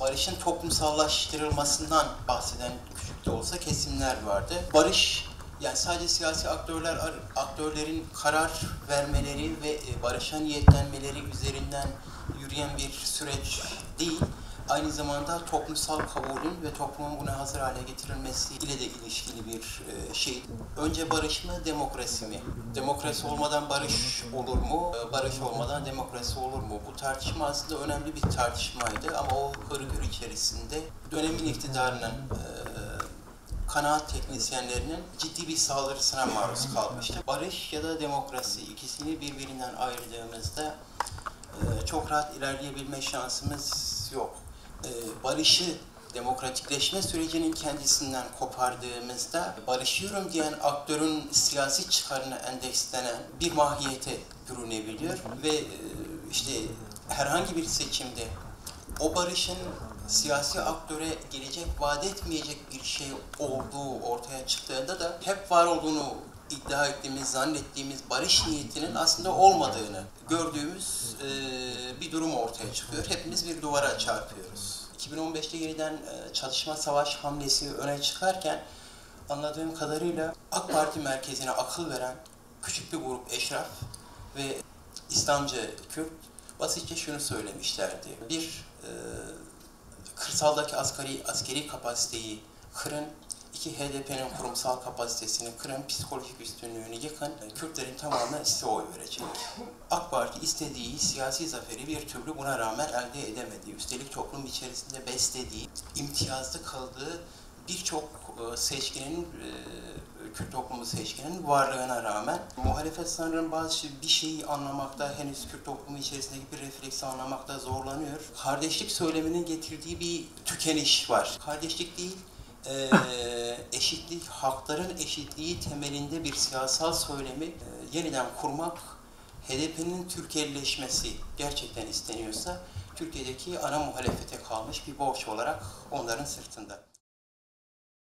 Barışın toplumsallaştırılmasından bahseden küçük de olsa kesimler vardı. Barış yani sadece siyasi aktörler aktörlerin karar vermeleri ve e, barışa niyetlenmeleri üzerinden yürüyen bir süreç değil. Aynı zamanda toplumsal kabulün ve toplumun buna hazır hale getirilmesi ile de ilişkili bir e, şey. Önce barış mı, demokrasi mi? Demokrasi olmadan barış olur mu? E, Barış olmadan demokrasi olur mu? Bu tartışma aslında önemli bir tartışmaydı ama o hırgür içerisinde dönemin iktidarının e, kanaat teknisyenlerinin ciddi bir saldırısına maruz kalmıştı. Barış ya da demokrasi ikisini birbirinden ayırdığımızda çok rahat ilerleyebilme şansımız yok. E, barışı demokratikleşme sürecinin kendisinden kopardığımızda barışıyorum diyen aktörün siyasi çıkarına endekslenen bir mahiyete bürünebiliyor ve e, işte herhangi bir seçimde o barışın siyasi aktöre gelecek vaat etmeyecek bir şey olduğu ortaya çıktığında da hep var olduğunu iddia ettiğimiz, zannettiğimiz barış niyetinin aslında olmadığını gördüğümüz e, bir durum ortaya çıkıyor. Hepimiz bir duvara çarpıyoruz. 2015'te yeniden e, çalışma savaş hamlesi öne çıkarken anladığım kadarıyla AK Parti merkezine akıl veren küçük bir grup eşraf ve İslamcı Kürt basitçe şunu söylemişlerdi. Bir, e, kırsaldaki asgari, askeri kapasiteyi kırın, iki HDP'nin kurumsal kapasitesini kırın, psikolojik üstünlüğünü yıkın, Kürtlerin tamamı size oy verecek. AK Parti istediği siyasi zaferi bir türlü buna rağmen elde edemedi. Üstelik toplum içerisinde beslediği, imtiyazlı kaldığı birçok e, seçkinin e, Kürt toplumu seçkinin varlığına rağmen muhalefet sanırım bazı bir şeyi anlamakta henüz Kürt toplumu içerisindeki bir refleksi anlamakta zorlanıyor. Kardeşlik söyleminin getirdiği bir tükeniş var. Kardeşlik değil, e, eşitlik, hakların eşitliği temelinde bir siyasal söylemi e, yeniden kurmak, HDP'nin Türkiye'leşmesi gerçekten isteniyorsa Türkiye'deki ana muhalefete kalmış bir borç olarak onların sırtında.